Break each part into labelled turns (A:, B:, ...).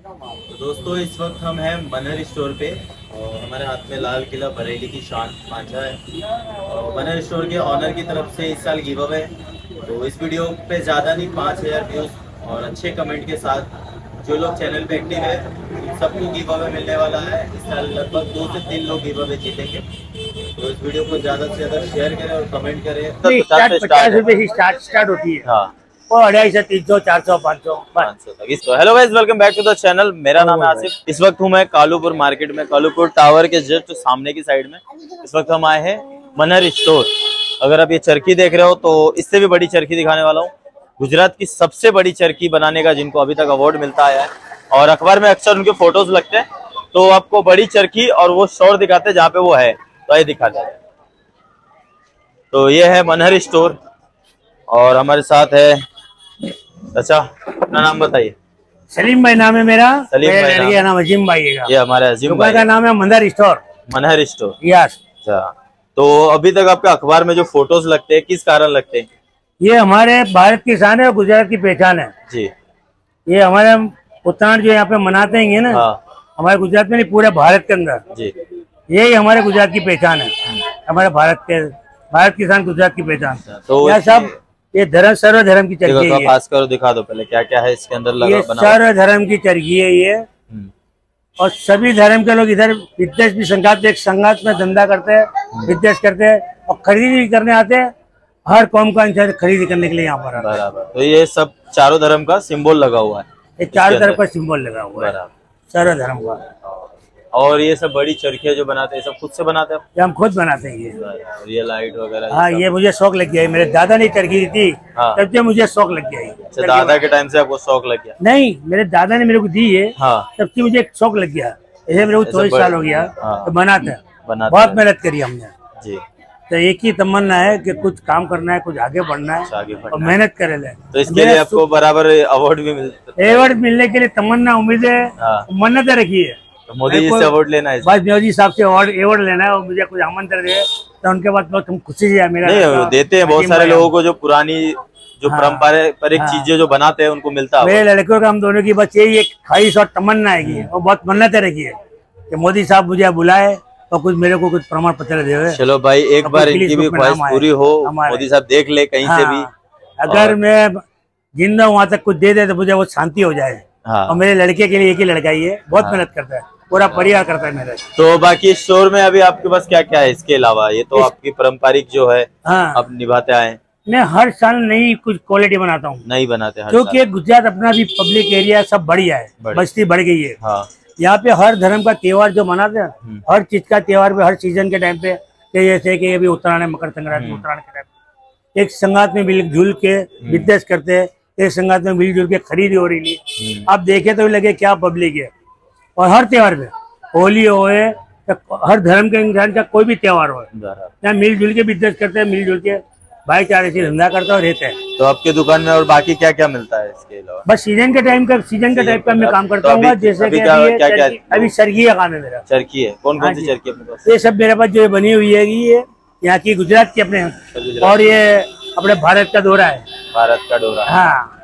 A: तो दोस्तों इस वक्त हम हैं मनहर स्टोर पे और हमारे हाथ में लाल किला बरेली की शान मांझा है। और मनहर स्टोर के ऑनर की तरफ़ से इस साल गिव अवे तो इस वीडियो पे ज़्यादा नहीं पाँच हज़ार व्यूज़ और अच्छे कमेंट के साथ जो लोग चैनल पे एक्टिव है सबको गिव अवे मिलने वाला है। इस साल लगभग दो से तीन लोग गिव अवे जीतेंगे। तो इस वीडियो को ज़्यादा से ज़्यादा शेयर करें और कमेंट करें।
B: स्टार्ट पचास रुपए से स्टार्ट स्टार्ट होती है।
A: हाँ।
B: वो अढ़ाई सौ तीन सौ चार सौ पाँच सौ
A: पाँच सौ तो hello guys welcome back to the channel मेरा नाम है आसिफ। इस वक्त हूँ मैं कालूपुर मार्केट में कालूपुर टावर के जस्ट सामने की साइड में। इस वक्त हम आए हैं मनहर स्टोर अगर आप ये चरखी देख रहे हो तो इससे भी बड़ी चरखी दिखाने वाला हूँ। गुजरात की सबसे बड़ी चरखी बनाने का जिनको अभी तक अवार्ड मिलता आया है। और अखबार में अक्सर उनके फ़ोटोज़ लगते हैं। तो आपको बड़ी चरखी और वो शोर दिखाते हैं जहाँ पे वो है। तो ये दिखा जाए तो ये है मनहर स्टोर और हमारे साथ है अच्छा अपना नाम बताइए।
B: सलीम भाई नाम है मेरा।
A: सलीम भाई
B: का नाम। अजीम भाई है।
A: ये हमारे अजीम भाई
B: का नाम है Mandar store.
A: Manhar store.
B: Yes.
A: अच्छा तो अभी तक आपके अखबार में जो फ़ोटोज़ लगते हैं किस कारण लगते हैं?
B: ये हमारे भारत की शान है और गुजरात की पहचान है।
A: जी।
B: ये हमारे उत्तरायण जो यहाँ पे मनाते हैं ना
A: हाँ।
B: हमारे गुजरात में नहीं पूरे भारत के अंदर।
A: जी।
B: यही हमारे गुजरात की पहचान है। हमारे भारत के भारत की शान गुजरात की पहचान।
A: तो
B: यह सब ये धर्म सर्वधर्म की चरखी है
A: पास करो दिखा दो पहले क्या क्या है इसके अंदर लगा
B: ये
A: बना हुआ?
B: सर्व धर्म की चरखी है ये।
A: हम्म,
B: और सभी धर्म के लोग इधर विदेश भी संघात एक संघात में धंधा करते हैं विदेश करते हैं और खरीदी भी करने आते हैं। हर कौम का इंसान खरीदी करने के लिए यहाँ पर
A: बराबर। तो ये सब चारों धर्म का सिंबल लगा हुआ है
B: ये चारों तरफ़ का सिंबल लगा हुआ है।
A: बराबर।
B: सर्व धर्म का।
A: और ये सब बड़ी चरखियाँ जो बनाते हैं सब खुद से बनाते हैं
B: ये हम खुद बनाते हैं ये।
A: और ये लाइट वगैरह
B: हाँ ये मुझे शौक लग गया है। मेरे दादा ने चरखी दी थी
A: हाँ।
B: तब से मुझे शौक लग गया है।
A: अच्छा दादा के टाइम से आपको शौक लग गया?
B: नहीं मेरे दादा ने मेरे को दी है
A: हाँ।
B: तब से मुझे शौक लग गया। ऐसे मेरे को चौबीस साल हो गया
A: हाँ।
B: तो बनाते हैं।
A: बनाते
B: बहुत मेहनत करी हमने।
A: जी।
B: तो एक ही तमन्ना है कि कुछ काम करना है कुछ आगे बढ़ना है
A: आगे बढ़ना
B: और मेहनत करे ले
A: तो इसके लिए आपको बराबर अवार्ड भी मिलता है
B: एवॉर्ड मिलने के लिए तमन्ना उम्मीद
A: है।
B: मन्नतें रखी है।
A: तो मोदी जी से अवार्ड लेना है
B: बस मोदी साहब से अवार्ड एवॉर्ड लेना है और मुझे कुछ आमंत्रण दे। तो उनके बाद बहुत खुशी से मेरा
A: देते हैं बहुत सारे लोगों को जो पुरानी जो हाँ, पारंपरिक चीज़ें जो बनाते हैं उनको मिलता है
B: मेरे लड़कों का हम दोनों की बस यही एक ख्वाहिश और तमन्ना है और बहुत मन्नतें रखी है कि मोदी साहब मुझे बुलाए और कुछ मेरे को कुछ प्रमाण पत्र दे
A: चलो भाई एक बार इनकी भी ख्वाहिश पूरी हो मोदी साहब देख ले कहीं से भी।
B: हाँ, अगर मैं ज़िंदा वहाँ तक कुछ दे दे तो मुझे वो शांति हो जाए।
A: हाँ।
B: और मेरे लड़के के लिए एक ही लड़का ही है बहुत मेहनत करता है। पूरा परिवार करता है मेरा।
A: तो बाकी स्टोर में अभी आपके पास क्या क्या है? इसके अलावा ये तो आपकी पारंपरिक जो है
B: हाँ।
A: आप निभाते आए
B: मैं हर साल नई कुछ क्वालिटी बनाता हूँ।
A: नहीं बनाते हर
B: क्योंकि गुजरात अपना भी पब्लिक एरिया सब बढ़िया है। बस्ती बढ़ गई है।
A: हाँ।
B: यहाँ पे हर धर्म का त्योहार जो मनाते हैं
A: हम्म।
B: हर चीज़ का त्योहार पे हर सीज़न के टाइम पे जैसे कि अभी उत्तरायण है, मकर
A: हम्म।
B: संक्रांति उत्तरायण के टाइम एक संगात में मिलजुल के
A: हम्म।
B: बिज़नेस करते हैं एक संगात में मिलजुल के खरीदी हो रही
A: हम्म,
B: आप देखे तो लगे क्या पब्लिक है। और हर त्योहार में होली होए या हर धर्म के इंसान का कोई भी त्योहार हो। यहाँ मिलजुल के बिज़नेस करते हैं मिलजुल के भाईचारे से धंधा करते हैं और रहते हैं।
A: तो आपके दुकान में और बाकी क्या क्या मिलता है इसके अलावा?
B: बस सीज़न के टाइम का सीज़न के टाइप का मैं काम करता
A: तो
B: हूँ
A: अभी-
B: जैसे
A: अभी
B: कि
A: क्या-
B: अभी ये
A: क्या- क्या-
B: चरखी- का काम है मेरा।
A: चरखी है? कौन
B: हाँ
A: कौन सी
B: जी।
A: चरखी अपने पास?
B: ये सब मेरे पास जो बनी हुई है ये यहाँ की गुजरात की अपने और ये अपने भारत का दौरा है।
A: भारत का डोरा
B: हाँ।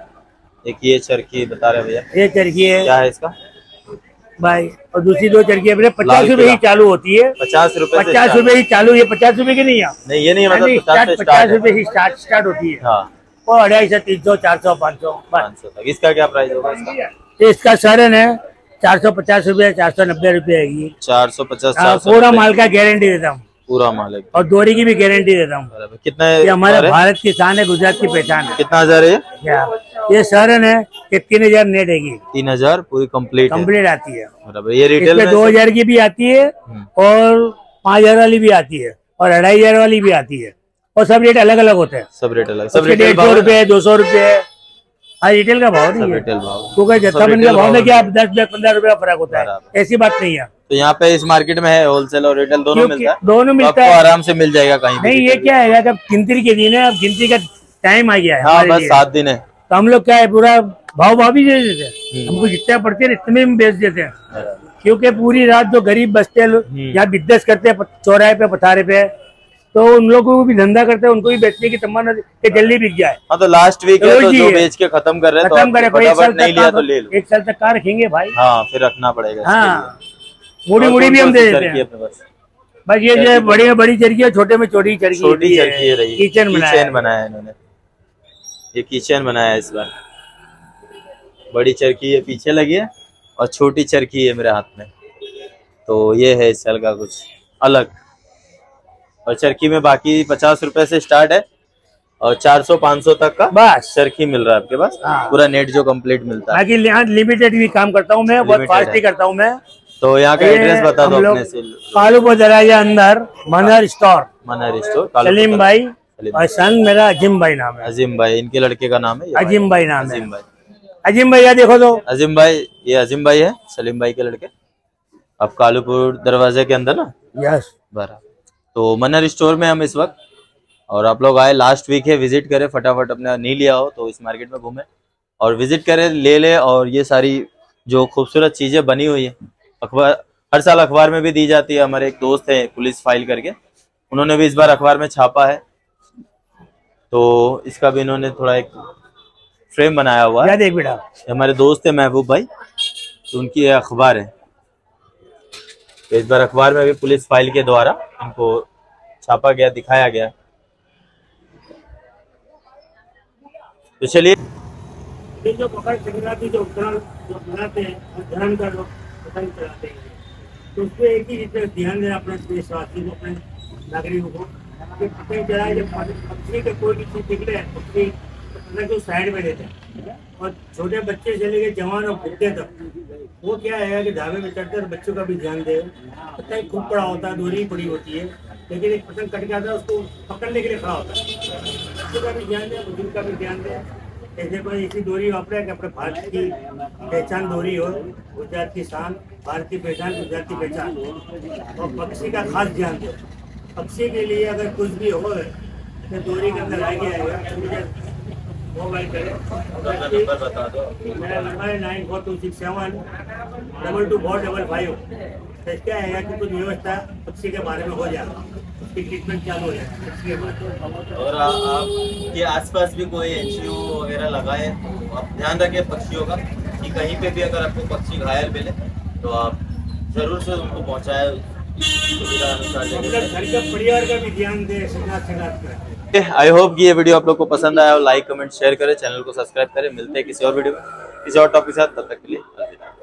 A: एक ये चरखी बता रहे भैया।
B: ये चरखी है।
A: क्या है इसका?
B: भाई और दूसरी दो चरखी अपने पचास रूपए ही चालू होती है।
A: पचास रुपए
B: पचास रूपए ही चालू ये पचास रूपए की नहीं है।
A: नहीं ये नहीं मतलब पचास
B: रुपए ही स्टार्ट स्टार्ट होती है।
A: हाँ।
B: वो अढ़ाई सौ तीन सौ चार सौ पाँच सौ
A: पाँच सौ तक। इसका क्या प्राइस होगा इसका?
B: इसका सरन है चार सौ पचास रुपये चार सौ नब्बे रूपए है
A: चार सौ पचास
B: हाँ, पूरा माल का गारंटी देता हूँ।
A: पूरा माल है।
B: और दोरी की भी गारंटी देता हूँ।
A: कितना
B: हमारे भारत की शान है गुजरात की पहचान है।
A: कितना हज़ार है ये
B: सरन है ये तीन हज़ार नेट है
A: तीन हज़ार पूरी कंप्लीट
B: कंप्लीट आती है।
A: बराबर ये रिटेल में
B: दो हज़ार की भी आती है
A: हम्म।
B: और पाँच हज़ार वाली भी आती है और अढ़ाई हज़ार वाली भी आती है। और सब रेट अलग अलग होते हैं।
A: सब रेट अलग। सब रिटेल
B: डेढ़ सौ
A: है?
B: रुपये दो सौ रुपये हाँ रिटेल का भाव नहीं है।
A: रिटेल भाव
B: क्योंकि का भाव में क्या दस रुपये पंद्रह रुपये का फ़र्क होता है। ऐसी बात नहीं है।
A: तो यहाँ पे इस मार्केट में है होलसेल और रिटेल दोनों मिलता है?
B: दोनों
A: तो
B: मिलता
A: आपको
B: है।
A: आराम से मिल जाएगा कहीं
B: नहीं ये क्या है गिनती के दिन है अब गिनती का टाइम आ गया है
A: हाँ बस सात दिन है।
B: तो हम लोग क्या है पूरा भाव भाव दे देते हैं।
A: हम्म।
B: हमको जितना पड़ते हैं इतने में बेच देते हैं। क्योंकि पूरी रात जो गरीब बचते हैं
A: हम्म।
B: यहाँ बिज़नेस करते हैं चौराहे पे पथारे पे तो उन लोगों को भी धंधा करते हैं उनको भी बेचने की तमन्ना कि जल्दी बिक जाए।
A: हाँ तो लास्ट वीक है तो जो बेच के खत्म कर रहे हैं तो
B: खत्म करे एक साल
A: नहीं
B: तक
A: लिया तो ले लो।
B: एक साल तक कार रखेंगे भाई।
A: हाँ फिर रखना पड़ेगा
B: हाँ। मुड़ी मुड़ी भी हम दे देते हैं। बस ये जो है बड़ी में बड़ी चरखी है छोटे में छोटी चरखी
A: छोटी चरखी है
B: किचन बनाया
A: बनाया है इन्होंने। ये किचन बनाया है इस बार। बड़ी चरखी ये पीछे लगी है और छोटी चरखी है मेरे हाथ में। तो ये है इस साल का कुछ अलग। और चरखी में बाकी पचास रुपए से स्टार्ट है और चार सौ पाँच सौ तक का
B: बस।
A: चरखी मिल रहा है आपके पास।
B: हाँ।
A: पूरा नेट जो कंप्लीट मिलता है।
B: बाकी यहाँ लिमिटेड भी काम करता हूँ मैं बहुत फास्ट
A: ही।
B: करता हूँ मैं।
A: तो यहाँ का एड्रेस बता दो अपने से।
B: कालू अंदर मनहर स्टोर
A: मना स्टोर
B: सलीम भाई। और सन मेरा अजीम भाई नाम है।
A: अजीम भाई इनके लड़के का नाम है?
B: अजीम भाई नाम है।
A: अजीम भाई।
B: अजीम भैया देखो तो।
A: अजीम भाई ये अजीम भाई है सलीम भाई के लड़के। अब कालूपुर दरवाजे के अंदर ना?
B: यस।
A: बरा। तो मनर स्टोर में हम इस वक्त और आप लोग आए लास्ट वीक है विज़िट करें फटाफट अपने नहीं लिया हो तो इस मार्केट में घूमे। और विज़िट करें ले ले और ये सारी जो खूबसूरत चीज़ें बनी हुई है अखबार हर साल अखबार में भी दी जाती है। हमारे एक दोस्त है पुलिस फ़ाइल करके उन्होंने भी इस बार अखबार में छापा है। तो इसका भी इन्होंने थोड़ा एक फ्रेम बनाया हुआ है।
B: याद एक बेटा।
A: हमारे दोस्त है महबूब भाई तो उनकी ये अखबार है। तो इस बार अखबार में भी पुलिस फ़ाइल के द्वारा इनको छापा गया दिखाया गया। तो चलिए।
B: जो पकड़ संक्रांति जो जो मनाते हैं धर्म का लोग हैं तो उस पर एक ही चीज़ ध्यान देना अपने देशवासियों को अपने नागरिकों को। कि पतंग चढ़ाए जब पक्षी का कोई भी चीज़ निकले पक्षी तो को साइड में देते हैं। और छोटे बच्चे से लेके जवान और बुढ़े तक। वो क्या है कि धाबे में चढ़ते बच्चों का भी ध्यान दे। पतंग खूब पड़ा होता है, दूरी पड़ी होती है। लेकिन एक पतंग कट आता है उसको पकड़ने के लिए खड़ा होता है। बच्चों का भी ध्यान दे, बुज़ुर्ग का भी ध्यान दे। ऐसे कोई ऐसी डोरी वापरे कि अपने भारत की पहचान डोरी हो, गुजरात की शान, भारत की पहचान, गुजरात की पहचान। और पक्षी का खास ध्यान दो। पक्षी के लिए अगर कुछ भी हो तो डोरी के अंदर आगे आएगा तो मुझे मोबाइल करें मेरा है कि कुछ व्यवस्था पक्षी के बारे में हो जाए। उसकी ट्रीटमेंट चालू हो में।
A: और आपके आसपास भी कोई एनजीओ वगैरह लगाए तो आप ध्यान रखें पक्षियों का, कि कहीं पे भी अगर आपको पक्षी घायल मिले तो आप ज़रूर से उनको पहुँचाए। आई होप कि ये वीडियो आप लोग को पसंद आया हो। लाइक कमेंट शेयर करें। चैनल को सब्सक्राइब करें। मिलते हैं किसी और वीडियो में। किसी और टॉपिक के साथ। तब तक के लिए